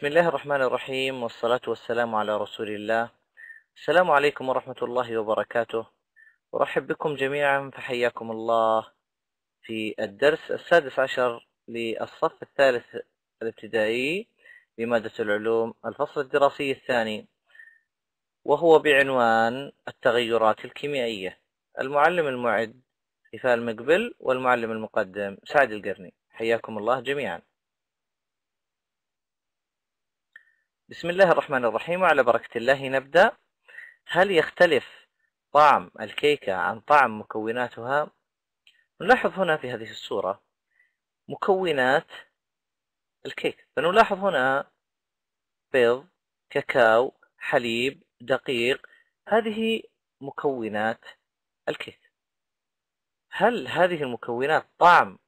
بسم الله الرحمن الرحيم والصلاة والسلام على رسول الله. السلام عليكم ورحمة الله وبركاته. أرحب بكم جميعا فحياكم الله في الدرس السادس عشر للصف الثالث الابتدائي لمادة العلوم الفصل الدراسي الثاني وهو بعنوان التغيرات الكيميائية. المعلم المعد خفاء المقبل والمعلم المقدم سعد القرني. حياكم الله جميعا. بسم الله الرحمن الرحيم. وعلى بركة الله نبدأ. هل يختلف طعم الكيكة عن طعم مكوناتها؟ نلاحظ هنا في هذه الصورة مكونات الكيك. فنلاحظ هنا بيض كاكاو حليب دقيق. هذه مكونات الكيك. هل هذه المكونات طعم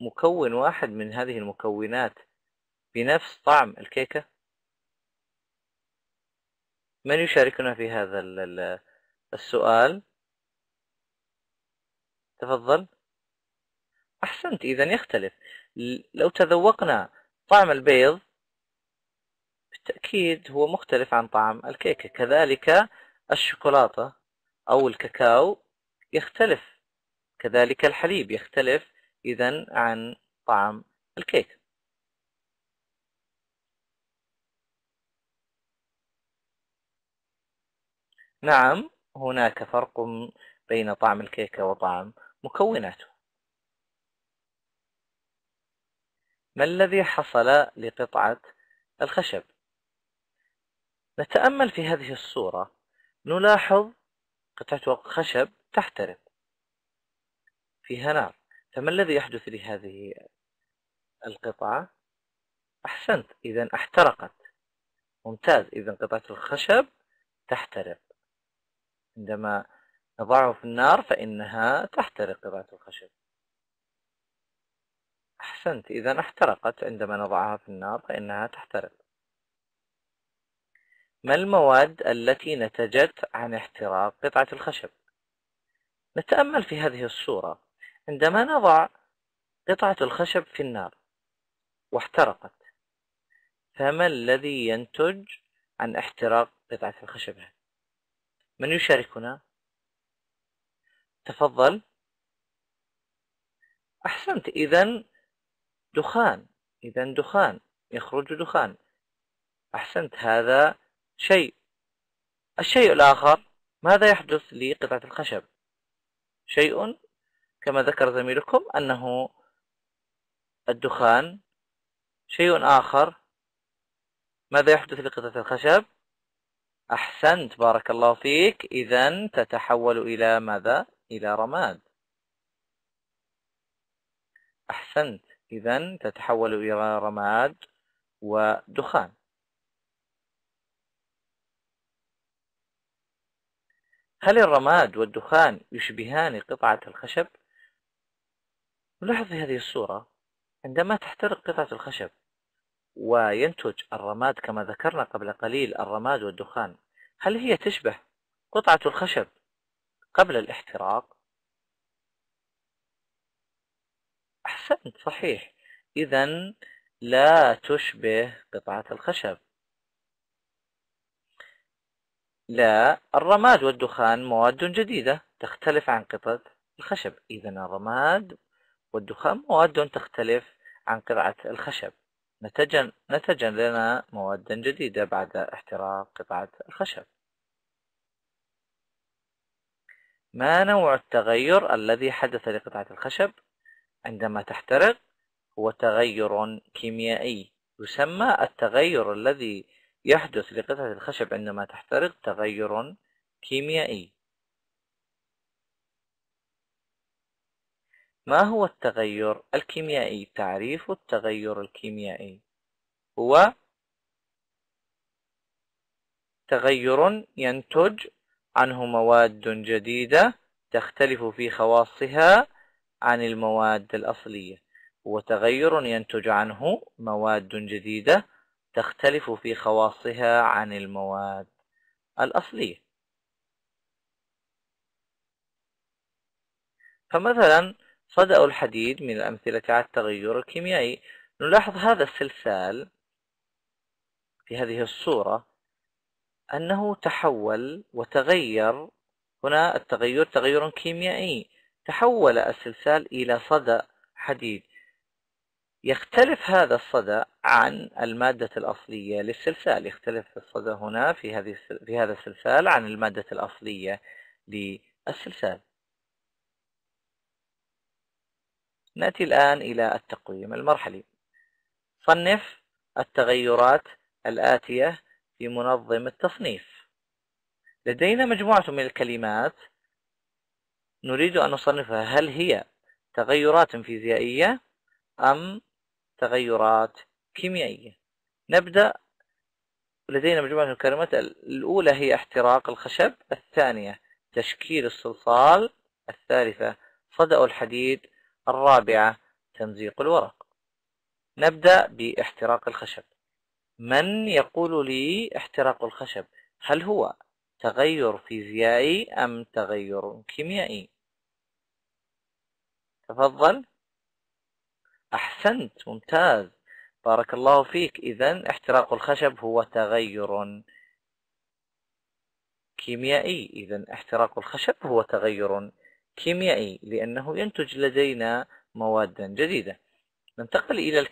مكون واحد من هذه المكونات بنفس طعم الكيكة؟ من يشاركنا في هذا السؤال؟ تفضل. أحسنت إذا يختلف. لو تذوقنا طعم البيض بالتأكيد هو مختلف عن طعم الكيكة. كذلك الشوكولاتة أو الكاكاو يختلف كذلك الحليب يختلف إذا عن طعم الكيك. نعم هناك فرق بين طعم الكيكة وطعم مكوناته. ما الذي حصل لقطعة الخشب؟ نتأمل في هذه الصورة. نلاحظ قطعة خشب تحترق. فيها نار فما الذي يحدث لهذه القطعة؟ أحسنت إذا احترقت. ممتاز إذا قطعة الخشب تحترق. عندما نضعه في النار فإنها تحترق قطعة الخشب. أحسنت إذا احترقت عندما نضعها في النار فإنها تحترق. ما المواد التي نتجت عن احتراق قطعة الخشب؟ نتأمل في هذه الصورة. عندما نضع قطعة الخشب في النار واحترقت فما الذي ينتج عن احتراق قطعة الخشب؟ من يشاركنا؟ تفضل. أحسنت إذا دخان إذا دخان يخرج دخان. أحسنت هذا شيء. الشيء الآخر ماذا يحدث لقطعة الخشب؟ شيء كما ذكر زميلكم أنه الدخان شيء آخر. ماذا يحدث لقطعة الخشب؟ أحسنت بارك الله فيك. إذا تتحول إلى ماذا؟ إلى رماد. أحسنت إذا تتحول إلى رماد ودخان. هل الرماد والدخان يشبهان قطعة الخشب؟ نلاحظ في هذه الصورة عندما تحترق قطعة الخشب وينتج الرماد كما ذكرنا قبل قليل الرماد والدخان هل هي تشبه قطعة الخشب قبل الاحتراق؟ أحسنت صحيح. إذا لا تشبه قطعة الخشب. لا الرماد والدخان مواد جديدة تختلف عن قطعة الخشب. إذا الرماد والدخان مواد تختلف عن قطعة الخشب. نتج نتج لنا مواد جديدة بعد احتراق قطعة الخشب. ما نوع التغير الذي حدث لقطعة الخشب؟ عندما تحترق هو تغير كيميائي. يسمى التغير الذي يحدث لقطعة الخشب عندما تحترق تغير كيميائي. ما هو التغير الكيميائي؟ تعريف التغير الكيميائي هو تغير ينتج عنه مواد جديدة تختلف في خواصها عن المواد الأصلية. هو تغير ينتج عنه مواد جديدة تختلف في خواصها عن المواد الأصلية. فمثلا صدأ الحديد من الأمثلة على التغير الكيميائي. نلاحظ هذا السلسال في هذه الصورة أنه تحول وتغير. هنا التغير تغير كيميائي. تحول السلسال إلى صدأ حديد. يختلف هذا الصدى عن المادة الأصلية للسلسال. يختلف الصدى هنا في هذه في هذا السلسال عن المادة الأصلية للسلسال. نأتي الآن إلى التقويم المرحلي. صنف التغيرات الآتية في منظم التصنيف. لدينا مجموعة من الكلمات نريد أن نصنفها. هل هي تغيرات فيزيائية أم تغيرات كيميائية؟ نبدأ. لدينا مجموعة من الكلمات. الأولى هي احتراق الخشب الثانية تشكيل الصلصال الثالثة صدأ الحديد الرابعة تمزيق الورق. نبدأ باحتراق الخشب. من يقول لي احتراق الخشب؟ هل هو تغير فيزيائي أم تغير كيميائي؟ تفضل. أحسنت ممتاز. بارك الله فيك. إذا احتراق الخشب هو تغير كيميائي. إذا احتراق الخشب هو تغير كيميائي لأنه ينتج لدينا مواد جديدة. ننتقل إلى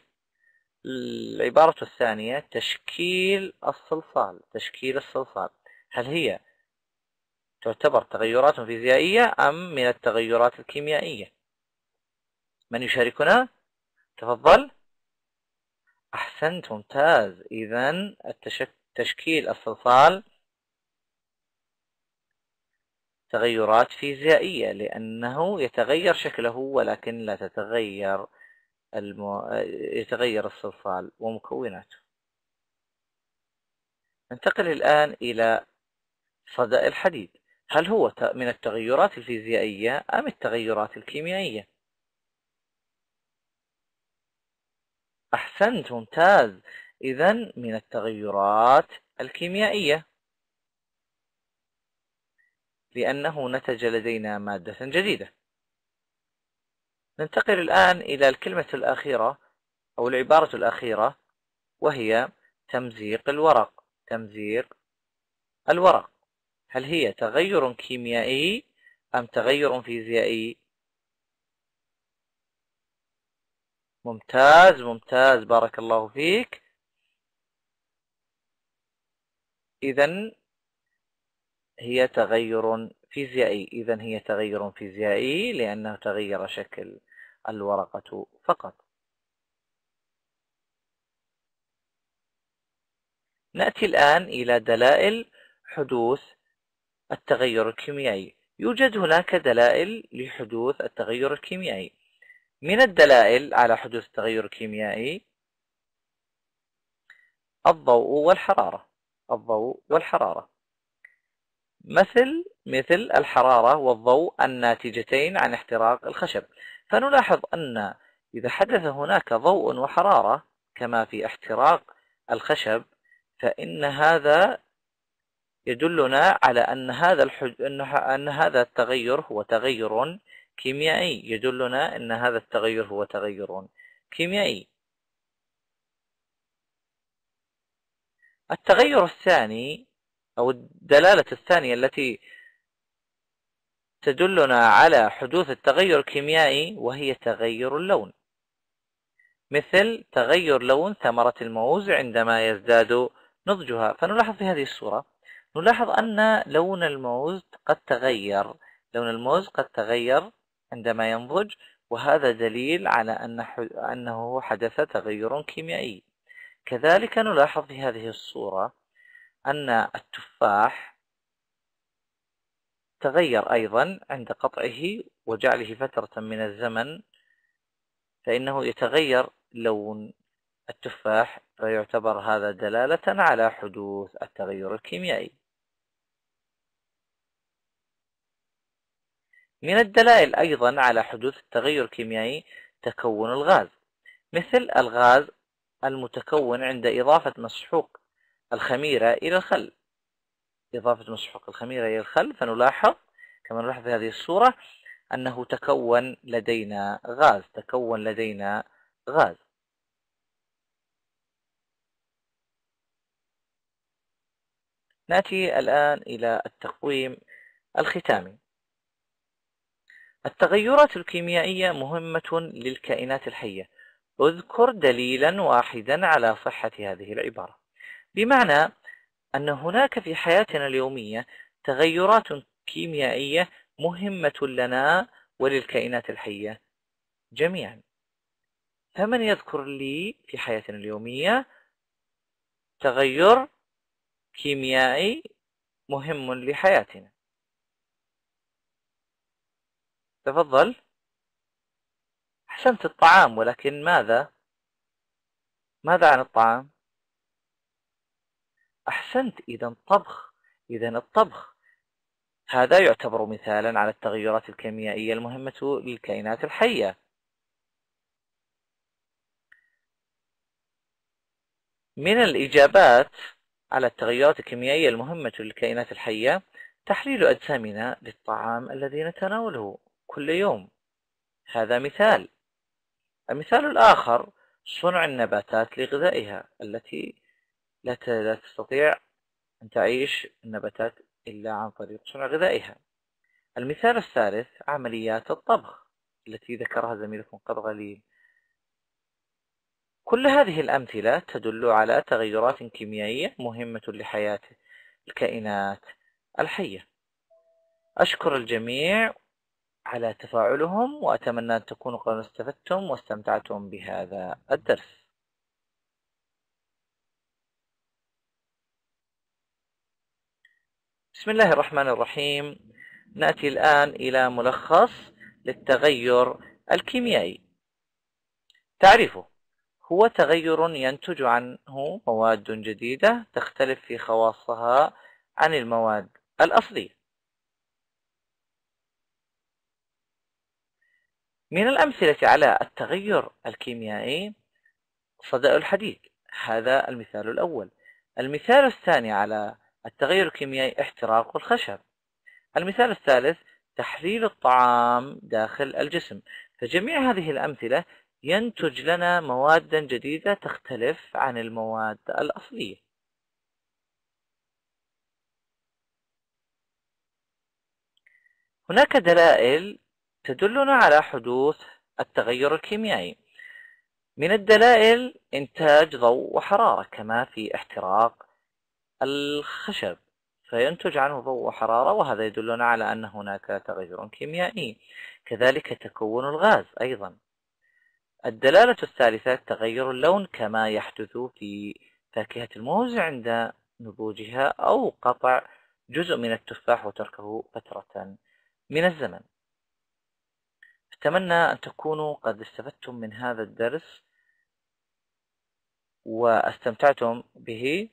العبارة الثانية تشكيل الصلصال. تشكيل الصلصال. هل هي تعتبر تغيرات فيزيائية أم من التغيرات الكيميائية؟ من يشاركنا؟ تفضل. أحسنت ممتاز. إذا تشكيل الصلصال تغيرات فيزيائية لأنه يتغير شكله ولكن لا تتغير المو... يتغير الصلصال ومكوناته. ننتقل الآن إلى صدأ الحديد. هل هو من التغيرات الفيزيائية أم التغيرات الكيميائية؟ أحسنت ممتاز. إذا من التغيرات الكيميائية. لأنه نتج لدينا مادة جديدة. ننتقل الآن إلى الكلمة الأخيرة أو العبارة الأخيرة وهي تمزيق الورق. تمزيق الورق. هل هي تغير كيميائي أم تغير فيزيائي؟ ممتاز ممتاز. بارك الله فيك. إذا هي تغير فيزيائي. إذا هي تغير فيزيائي لأنه تغير شكل الورقة فقط. نأتي الآن إلى دلائل حدوث التغير الكيميائي. يوجد هناك دلائل لحدوث التغير الكيميائي. من الدلائل على حدوث التغير الكيميائي؟ الضوء والحرارة. الضوء والحرارة. مثل مثل الحرارة والضوء الناتجتين عن احتراق الخشب. فنلاحظ أن إذا حدث هناك ضوء وحرارة كما في احتراق الخشب فإن هذا يدلنا على أن هذا الحج... أن هذا التغير هو تغير كيميائي. يدلنا أن هذا التغير هو تغير كيميائي. التغير الثاني أو الدلالة الثانية التي تدلنا على حدوث التغير الكيميائي وهي تغير اللون. مثل تغير لون ثمرة الموز عندما يزداد نضجها. فنلاحظ في هذه الصورة نلاحظ أن لون الموز قد تغير. لون الموز قد تغير عندما ينضج وهذا دليل على أن أنه حدث تغير كيميائي. كذلك نلاحظ في هذه الصورة أن التفاح تغير أيضا عند قطعه وجعله فترة من الزمن فإنه يتغير لون التفاح فيعتبر هذا دلالة على حدوث التغير الكيميائي. من الدلائل أيضا على حدوث التغير الكيميائي تكون الغاز مثل الغاز المتكون عند إضافة مسحوق الخميرة إلى الخل. إضافة مسحوق الخميرة إلى الخل فنلاحظ كما نلاحظ في هذه الصورة أنه تكون لدينا غاز تكون لدينا غاز. نأتي الآن إلى التقويم الختامي. التغيرات الكيميائية مهمة للكائنات الحية. اذكر دليلا واحدا على صحة هذه العبارة. بمعنى أن هناك في حياتنا اليومية تغيرات كيميائية مهمة لنا وللكائنات الحية جميعا. فمن يذكر لي في حياتنا اليومية تغير كيميائي مهم لحياتنا؟ تفضل. أحسنت الطعام ولكن ماذا؟ ماذا عن الطعام؟ أحسنت إذا طبخ إذا الطبخ. هذا يعتبر مثالا على التغيرات الكيميائية المهمة للكائنات الحية. من الإجابات على التغيرات الكيميائية المهمة للكائنات الحية تحليل أجسامنا للطعام الذي نتناوله كل يوم. هذا مثال. المثال الآخر صنع النباتات لغذائها التي لا تستطيع أن تعيش النباتات إلا عن طريق صنع غذائها. المثال الثالث عمليات الطبخ التي ذكرها زميلكم قبل قليل. كل هذه الأمثلة تدل على تغيرات كيميائية مهمة لحياة الكائنات الحية. أشكر الجميع على تفاعلهم وأتمنى أن تكونوا قد استفدتم واستمتعتم بهذا الدرس. بسم الله الرحمن الرحيم. نأتي الآن إلى ملخص للتغير الكيميائي. تعرفه هو تغير ينتج عنه مواد جديدة تختلف في خواصها عن المواد الأصلية. من الأمثلة على التغير الكيميائي صدأ الحديد. هذا المثال الأول. المثال الثاني على التغير الكيميائي احتراق الخشب. المثال الثالث تحليل الطعام داخل الجسم. فجميع هذه الأمثلة ينتج لنا مواد جديدة تختلف عن المواد الأصلية. هناك دلائل تدلنا على حدوث التغير الكيميائي. من الدلائل إنتاج ضوء وحرارة كما في احتراق الخشب فينتج عنه ضوء وحرارة وهذا يدلنا على أن هناك تغير كيميائي كذلك تكون الغاز أيضا. الدلالة الثالثة تغير اللون كما يحدث في فاكهة الموز عند نضوجها أو قطع جزء من التفاح وتركه فترة من الزمن. أتمنى أن تكونوا قد استفدتم من هذا الدرس وأستمتعتم به.